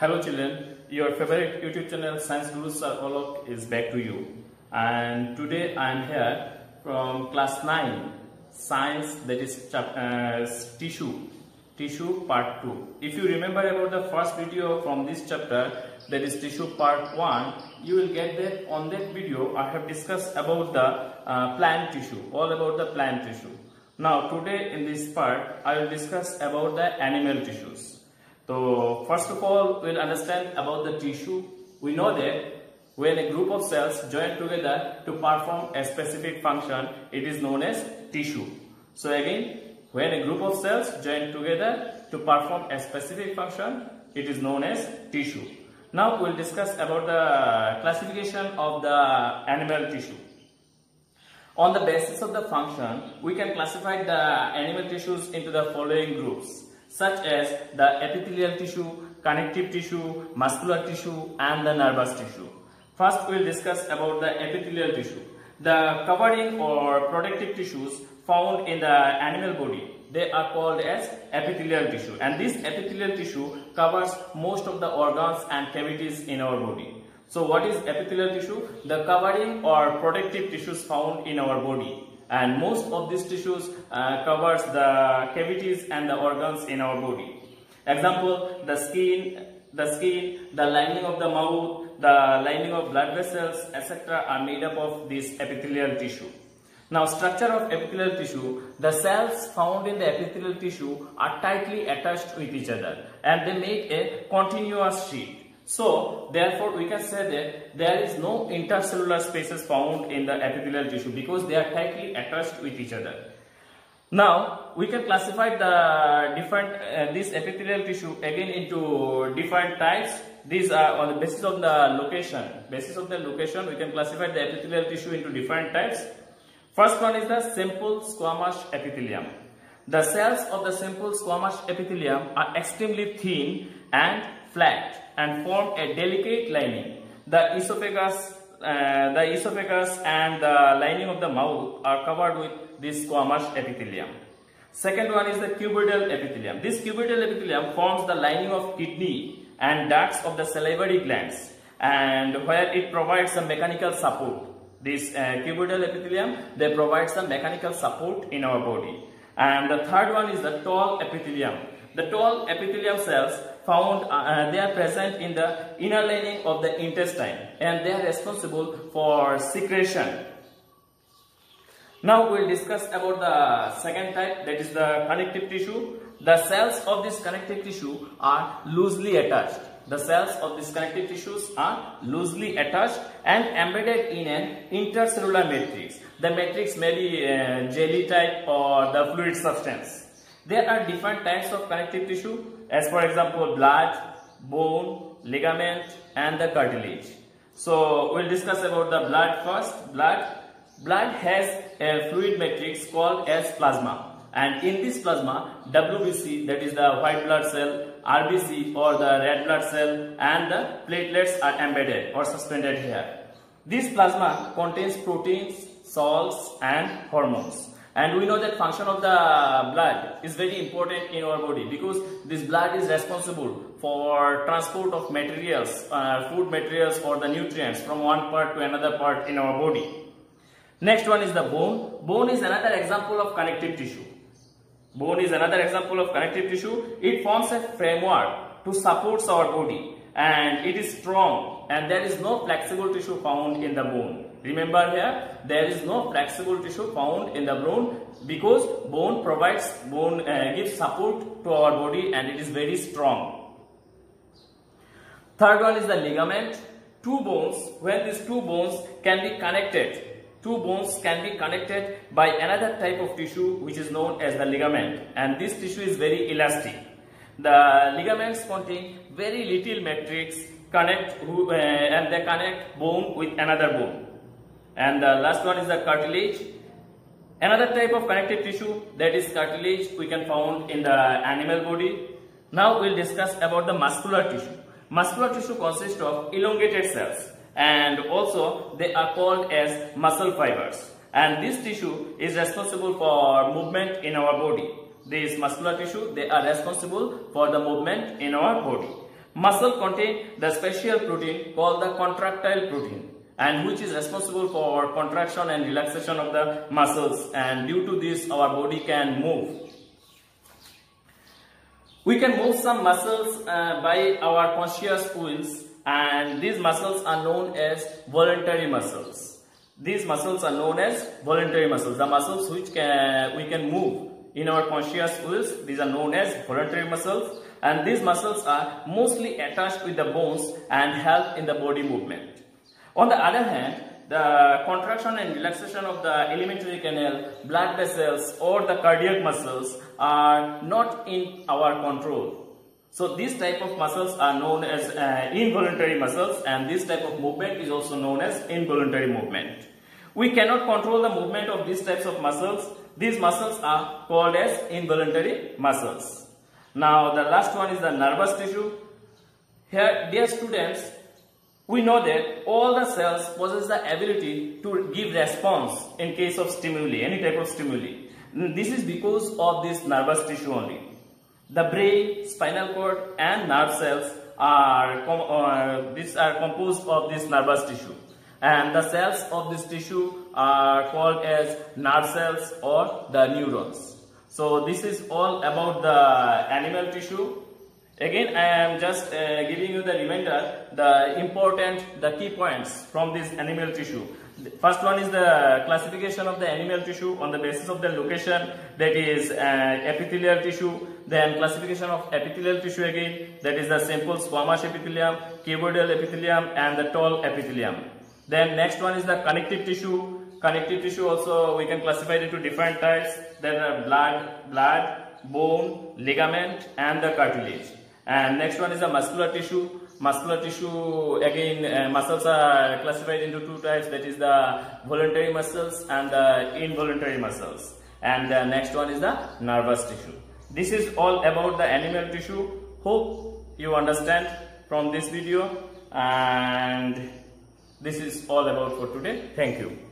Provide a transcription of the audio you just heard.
Hello children, your favorite YouTube channel Science Guru Sir Alok is back to you. And today I am here from class 9 science that is uh, tissue tissue part 2 if you remember about the first video from this chapter that is tissue part 1 you will get that on that video I have discussed about the uh, plant tissue all about the plant tissue. Now today in this part I will discuss about the animal tissues so first of all, we'll understand about the tissue. We know that when a group of cells join together to perform a specific function, it is known as tissue. So again, when a group of cells join together to perform a specific function, it is known as tissue. Now we'll discuss about the classification of the animal tissue. On the basis of the function, we can classify the animal tissues into the following groups such as the epithelial tissue, connective tissue, muscular tissue and the nervous tissue. First we will discuss about the epithelial tissue. The covering or protective tissues found in the animal body they are called as epithelial tissue and this epithelial tissue covers most of the organs and cavities in our body. So what is epithelial tissue? The covering or protective tissues found in our body and most of these tissues uh, covers the cavities and the organs in our body. Example, the skin, the skin, the lining of the mouth, the lining of blood vessels, etc. are made up of this epithelial tissue. Now, structure of epithelial tissue, the cells found in the epithelial tissue are tightly attached with each other and they make a continuous sheet. So, therefore, we can say that there is no intercellular spaces found in the epithelial tissue because they are tightly attached with each other. Now, we can classify the different uh, this epithelial tissue again into different types. These are on the basis of the location. Basis of the location, we can classify the epithelial tissue into different types. First one is the simple squamous epithelium. The cells of the simple squamous epithelium are extremely thin and flat and form a delicate lining. The esophagus, uh, the esophagus and the lining of the mouth are covered with this squamous epithelium. Second one is the cuboidal epithelium. This cuboidal epithelium forms the lining of kidney and ducts of the salivary glands and where it provides some mechanical support. This uh, cuboidal epithelium, they provide some mechanical support in our body. And the third one is the tall epithelium. The tall epithelium cells found uh, uh, they are present in the inner lining of the intestine and they are responsible for secretion. Now we will discuss about the second type that is the connective tissue. The cells of this connective tissue are loosely attached. The cells of these connective tissues are loosely attached and embedded in an intercellular matrix. The matrix may be uh, jelly type or the fluid substance there are different types of connective tissue as for example blood, bone, ligament and the cartilage. So we'll discuss about the blood first. Blood, blood has a fluid matrix called as plasma and in this plasma WBC that is the white blood cell, RBC or the red blood cell and the platelets are embedded or suspended here. This plasma contains proteins, salts and hormones and we know that function of the blood is very important in our body because this blood is responsible for transport of materials uh, food materials or the nutrients from one part to another part in our body. Next one is the bone. Bone is another example of connective tissue. Bone is another example of connective tissue. It forms a framework to support our body and it is strong and there is no flexible tissue found in the bone. Remember here, there is no flexible tissue found in the bone because bone provides, bone uh, gives support to our body and it is very strong. Third one is the ligament. Two bones, when these two bones can be connected, two bones can be connected by another type of tissue which is known as the ligament and this tissue is very elastic. The ligaments contain very little matrix connect uh, and they connect bone with another bone. And the last one is the cartilage. Another type of connective tissue that is cartilage we can found in the animal body. Now we'll discuss about the muscular tissue. Muscular tissue consists of elongated cells and also they are called as muscle fibers. And this tissue is responsible for movement in our body. This muscular tissue, they are responsible for the movement in our body. Muscle contain the special protein called the contractile protein and which is responsible for contraction and relaxation of the muscles and due to this our body can move. We can move some muscles uh, by our conscious wills and these muscles are known as voluntary muscles. These muscles are known as voluntary muscles. The muscles which can, we can move in our conscious wills, these are known as voluntary muscles and these muscles are mostly attached with the bones and help in the body movement. On the other hand, the contraction and relaxation of the alimentary canal, blood vessels or the cardiac muscles are not in our control. So these type of muscles are known as uh, involuntary muscles and this type of movement is also known as involuntary movement. We cannot control the movement of these types of muscles. These muscles are called as involuntary muscles. Now the last one is the nervous tissue. Here dear students, we know that all the cells possess the ability to give response in case of stimuli, any type of stimuli. This is because of this nervous tissue only. The brain, spinal cord and nerve cells are, uh, these are composed of this nervous tissue and the cells of this tissue are called as nerve cells or the neurons. So this is all about the animal tissue. Again, I am just uh, giving you the reminder, the important, the key points from this animal tissue. The first one is the classification of the animal tissue on the basis of the location, that is uh, epithelial tissue. Then classification of epithelial tissue again, that is the simple squamous epithelium, cuboidal epithelium and the tall epithelium. Then next one is the connective tissue. Connective tissue also we can classify it into different types. There are blood, blood, bone, ligament and the cartilage. And next one is the muscular tissue. Muscular tissue again uh, muscles are classified into two types that is the voluntary muscles and the involuntary muscles. And the next one is the nervous tissue. This is all about the animal tissue. Hope you understand from this video and this is all about for today. Thank you.